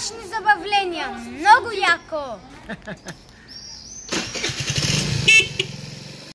домашни забавления. Много яко!